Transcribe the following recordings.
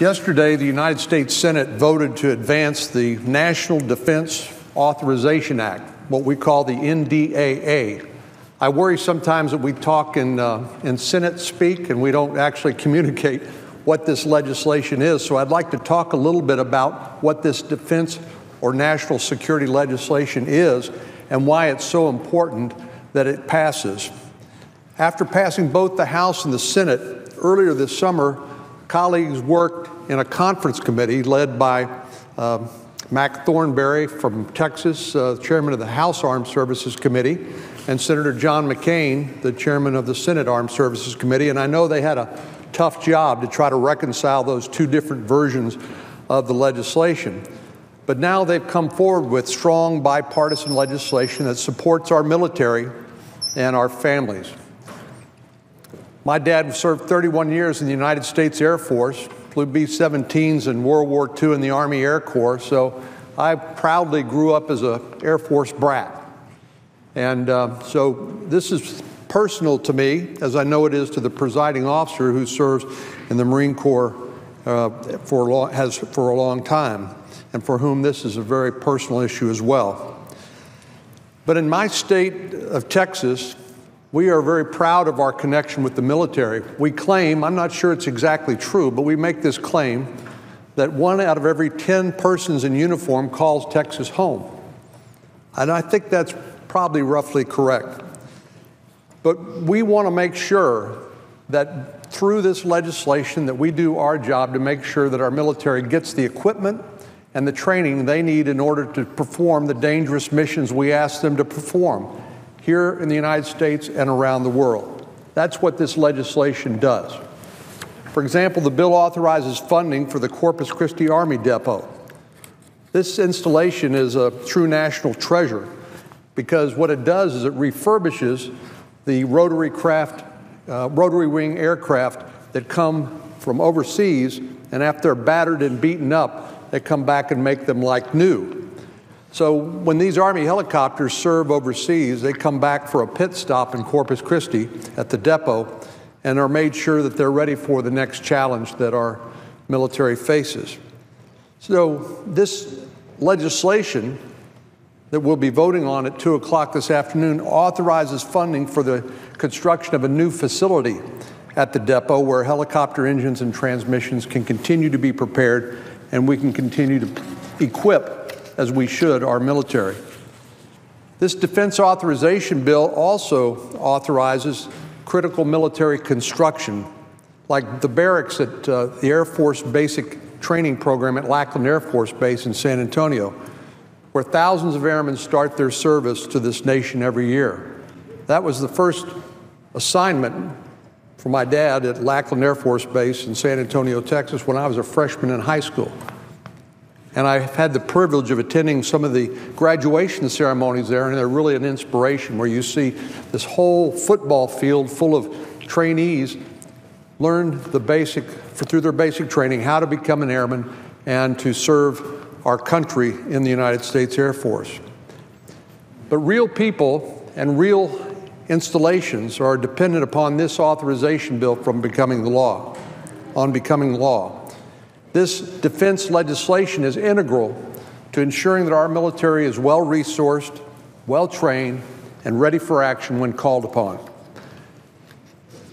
Yesterday, the United States Senate voted to advance the National Defense Authorization Act, what we call the NDAA. I worry sometimes that we talk in, uh, in Senate speak and we don't actually communicate what this legislation is. So I'd like to talk a little bit about what this defense or national security legislation is and why it's so important that it passes. After passing both the House and the Senate earlier this summer, colleagues worked in a conference committee led by uh, Mac Thornberry from Texas, uh, chairman of the House Armed Services Committee, and Senator John McCain, the chairman of the Senate Armed Services Committee. And I know they had a tough job to try to reconcile those two different versions of the legislation. But now they've come forward with strong bipartisan legislation that supports our military and our families. My dad served 31 years in the United States Air Force, flew B 17s in World War II in the Army Air Corps, so I proudly grew up as an Air Force brat. And uh, so this is personal to me, as I know it is to the presiding officer who serves in the Marine Corps uh, for, long, has for a long time, and for whom this is a very personal issue as well. But in my state of Texas, we are very proud of our connection with the military. We claim, I'm not sure it's exactly true, but we make this claim that one out of every 10 persons in uniform calls Texas home. And I think that's probably roughly correct. But we want to make sure that through this legislation that we do our job to make sure that our military gets the equipment and the training they need in order to perform the dangerous missions we ask them to perform here in the United States and around the world. That's what this legislation does. For example, the bill authorizes funding for the Corpus Christi Army Depot. This installation is a true national treasure because what it does is it refurbishes the rotary craft, uh, rotary wing aircraft that come from overseas, and after they're battered and beaten up, they come back and make them like new. So when these Army helicopters serve overseas, they come back for a pit stop in Corpus Christi at the depot and are made sure that they're ready for the next challenge that our military faces. So this legislation that we'll be voting on at 2 o'clock this afternoon authorizes funding for the construction of a new facility at the depot where helicopter engines and transmissions can continue to be prepared and we can continue to equip as we should, our military. This defense authorization bill also authorizes critical military construction, like the barracks at uh, the Air Force Basic Training Program at Lackland Air Force Base in San Antonio, where thousands of airmen start their service to this nation every year. That was the first assignment for my dad at Lackland Air Force Base in San Antonio, Texas, when I was a freshman in high school. And I've had the privilege of attending some of the graduation ceremonies there, and they're really an inspiration where you see this whole football field full of trainees learn the basic, through their basic training, how to become an airman and to serve our country in the United States Air Force. But real people and real installations are dependent upon this authorization bill from becoming the law, on becoming law. This defense legislation is integral to ensuring that our military is well resourced, well trained, and ready for action when called upon.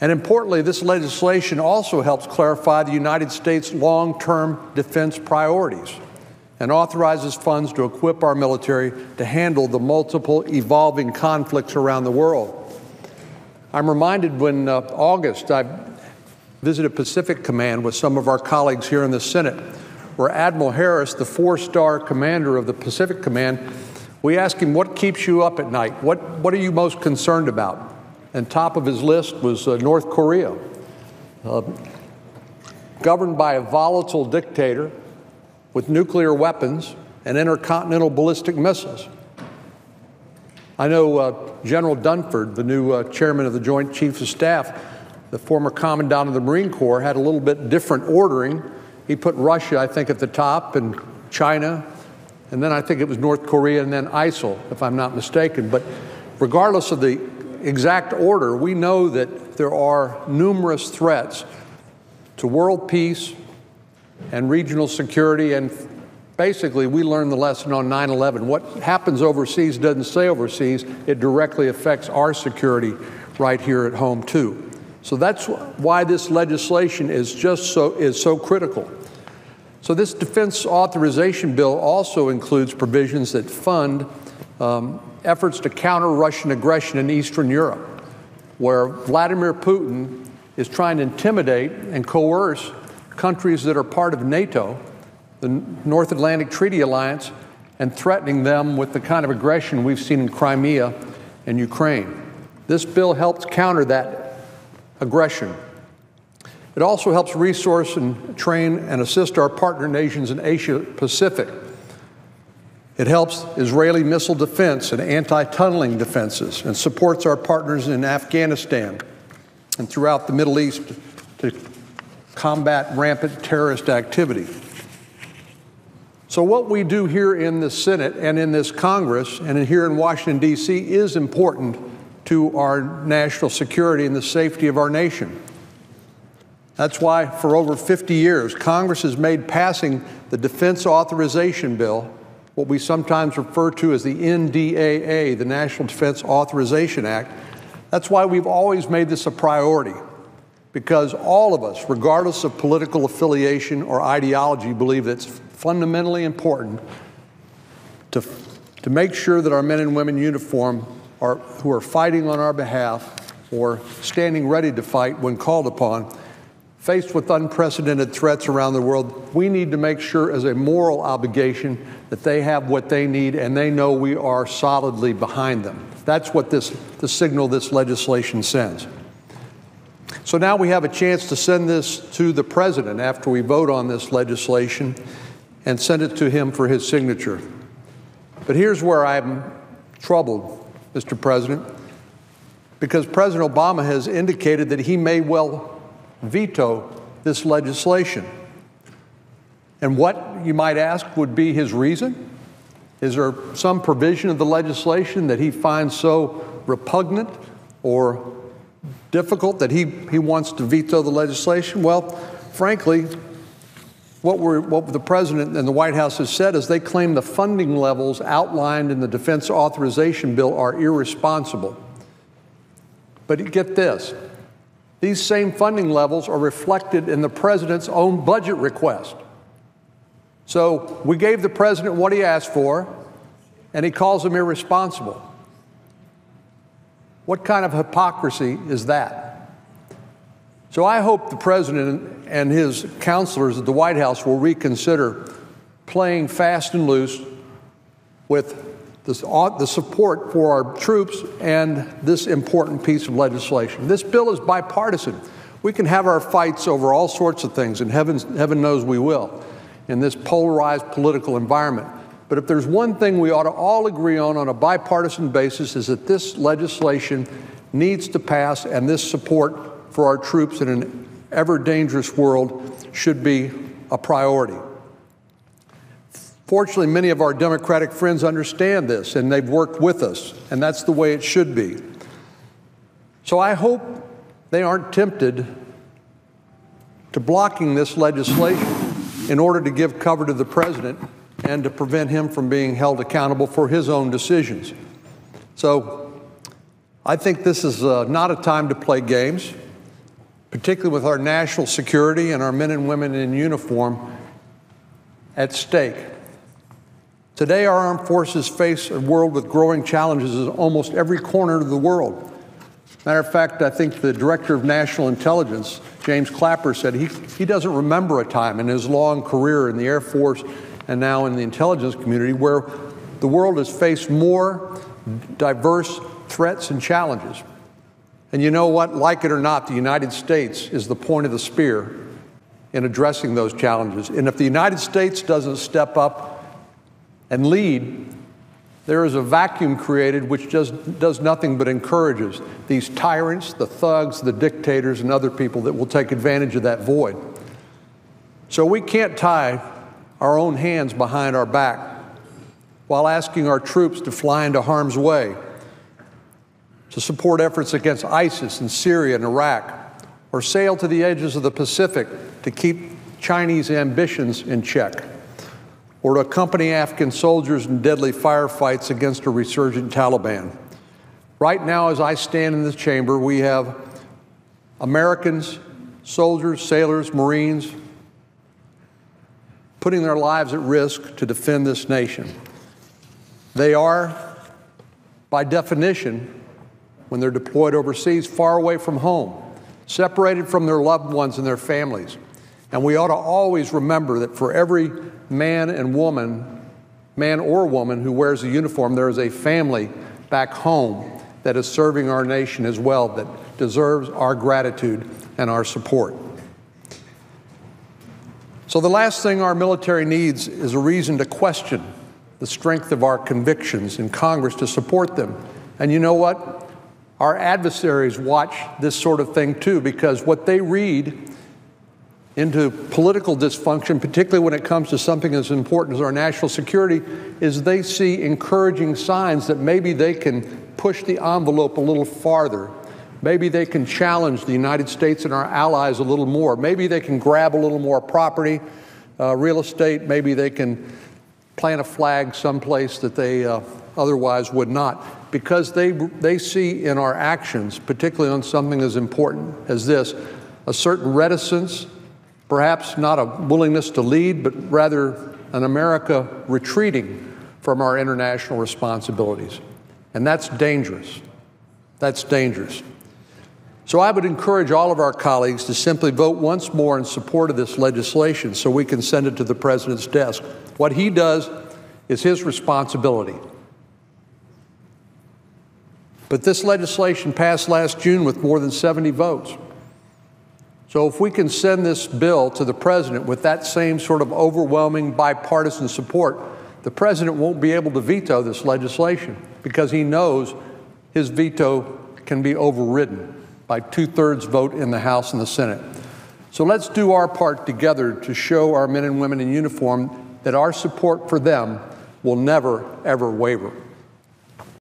And importantly, this legislation also helps clarify the United States long term defense priorities and authorizes funds to equip our military to handle the multiple evolving conflicts around the world. I'm reminded when uh, August I visited Pacific Command with some of our colleagues here in the Senate, where Admiral Harris, the four star commander of the Pacific Command, we asked him, What keeps you up at night? What, what are you most concerned about? And top of his list was uh, North Korea, uh, governed by a volatile dictator with nuclear weapons and intercontinental ballistic missiles. I know uh, General Dunford, the new uh, chairman of the Joint Chiefs of Staff, the former commandant of the Marine Corps, had a little bit different ordering. He put Russia, I think, at the top, and China, and then I think it was North Korea, and then ISIL, if I'm not mistaken. But regardless of the exact order, we know that there are numerous threats to world peace, and regional security. And basically, we learned the lesson on 9 11. What happens overseas doesn't stay overseas, it directly affects our security right here at home, too. So that's why this legislation is just so, is so critical. So, this defense authorization bill also includes provisions that fund um, efforts to counter Russian aggression in Eastern Europe, where Vladimir Putin is trying to intimidate and coerce countries that are part of NATO, the North Atlantic Treaty Alliance, and threatening them with the kind of aggression we've seen in Crimea and Ukraine. This bill helps counter that aggression. It also helps resource and train and assist our partner nations in Asia Pacific. It helps Israeli missile defense and anti tunneling defenses and supports our partners in Afghanistan and throughout the Middle East to combat rampant terrorist activity. So, what we do here in the Senate and in this Congress and here in Washington, D.C., is important to our national security and the safety of our nation. That's why, for over 50 years, Congress has made passing the Defense Authorization Bill, what we sometimes refer to as the NDAA, the National Defense Authorization Act. That's why we've always made this a priority because all of us, regardless of political affiliation or ideology, believe it's fundamentally important to, to make sure that our men and women in uniform are, who are fighting on our behalf or standing ready to fight when called upon, faced with unprecedented threats around the world, we need to make sure as a moral obligation that they have what they need and they know we are solidly behind them. That's what this, the signal this legislation sends. So now we have a chance to send this to the president after we vote on this legislation and send it to him for his signature. But here's where I'm troubled, Mr. President, because President Obama has indicated that he may well veto this legislation. And what, you might ask, would be his reason? Is there some provision of the legislation that he finds so repugnant or difficult that he, he wants to veto the legislation? Well, frankly, what, we're, what the president and the White House has said is they claim the funding levels outlined in the defense authorization bill are irresponsible. But get this these same funding levels are reflected in the president's own budget request. So we gave the president what he asked for, and he calls them irresponsible. What kind of hypocrisy is that? So I hope the president and his counselors at the White House will reconsider playing fast and loose with uh, the support for our troops and this important piece of legislation. This bill is bipartisan. We can have our fights over all sorts of things, and heaven, heaven knows we will in this polarized political environment. But if there's one thing we ought to all agree on on a bipartisan basis is that this legislation needs to pass and this support for our troops in an ever dangerous world should be a priority. Fortunately, many of our Democratic friends understand this and they've worked with us, and that's the way it should be. So I hope they aren't tempted to blocking this legislation in order to give cover to the president and to prevent him from being held accountable for his own decisions. So I think this is uh, not a time to play games, particularly with our national security and our men and women in uniform at stake. Today, our armed forces face a world with growing challenges in almost every corner of the world. Matter of fact, I think the director of national intelligence, James Clapper, said he, he doesn't remember a time in his long career in the Air Force and now in the intelligence community where the world has faced more diverse threats and challenges. And you know what? Like it or not, the United States is the point of the spear in addressing those challenges. And if the United States doesn't step up and lead, there is a vacuum created which just does nothing but encourages these tyrants, the thugs, the dictators, and other people that will take advantage of that void. So we can't tie our own hands behind our back while asking our troops to fly into harm's way, to support efforts against ISIS in Syria and Iraq, or sail to the edges of the Pacific to keep Chinese ambitions in check or to accompany Afghan soldiers in deadly firefights against a resurgent Taliban. Right now, as I stand in this chamber, we have Americans, soldiers, sailors, Marines, putting their lives at risk to defend this nation. They are, by definition, when they're deployed overseas, far away from home, separated from their loved ones and their families. And we ought to always remember that for every man and woman, man or woman who wears a uniform, there is a family back home that is serving our nation as well that deserves our gratitude and our support. So, the last thing our military needs is a reason to question the strength of our convictions in Congress to support them. And you know what? Our adversaries watch this sort of thing too, because what they read into political dysfunction, particularly when it comes to something as important as our national security, is they see encouraging signs that maybe they can push the envelope a little farther Maybe they can challenge the United States and our allies a little more. Maybe they can grab a little more property, uh, real estate. Maybe they can plant a flag someplace that they uh, otherwise would not. Because they, they see in our actions, particularly on something as important as this, a certain reticence, perhaps not a willingness to lead, but rather an America retreating from our international responsibilities. And that's dangerous. That's dangerous. So I would encourage all of our colleagues to simply vote once more in support of this legislation so we can send it to the President's desk. What he does is his responsibility. But this legislation passed last June with more than 70 votes. So if we can send this bill to the President with that same sort of overwhelming bipartisan support, the President won't be able to veto this legislation because he knows his veto can be overridden by two thirds vote in the House and the Senate. So let's do our part together to show our men and women in uniform that our support for them will never, ever waver.